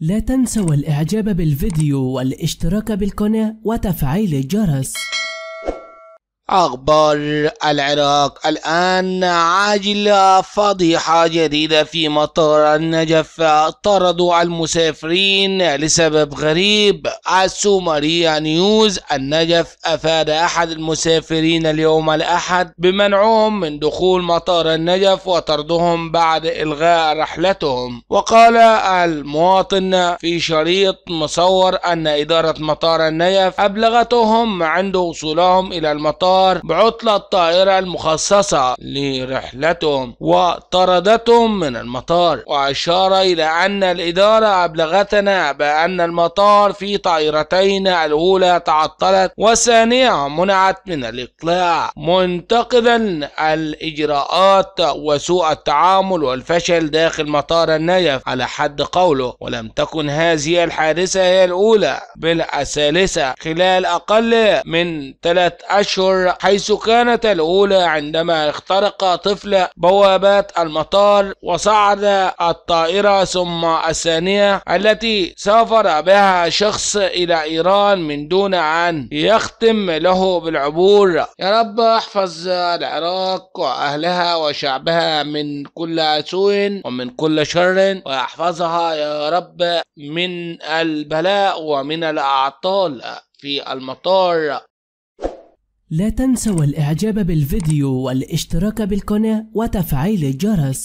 لا تنسوا الإعجاب بالفيديو والاشتراك بالقناة وتفعيل الجرس. أخبار العراق. الآن عاجلة فضيحة جديدة في مطار النجف. طردوا المسافرين لسبب غريب. السومرية نيوز النجف أفاد أحد المسافرين اليوم الأحد بمنعهم من دخول مطار النجف وطردهم بعد إلغاء رحلتهم. وقال المواطن في شريط مصور أن إدارة مطار النجف أبلغتهم عند وصولهم إلى المطار الأنوار بعطلة الطائرة المخصصة لرحلتهم وطردتهم من المطار وأشار إلى أن الإدارة أبلغتنا بأن المطار في طائرتين الأولى تعطلت والثانية منعت من الإقلاع منتقدا الإجراءات وسوء التعامل والفشل داخل مطار النجف على حد قوله ولم تكن هذه الحادثة هي الأولى بل الثالثة خلال أقل من ثلاث أشهر حيث كانت الأولى عندما اخترق طفل بوابات المطار وصعد الطائرة ثم الثانية التي سافر بها شخص إلى إيران من دون أن يختم له بالعبور. يا رب احفظ العراق وأهلها وشعبها من كل سوء ومن كل شر ويحفظها يا رب من البلاء ومن الأعطال في المطار. لا تنسوا الإعجاب بالفيديو والاشتراك بالقناة وتفعيل الجرس.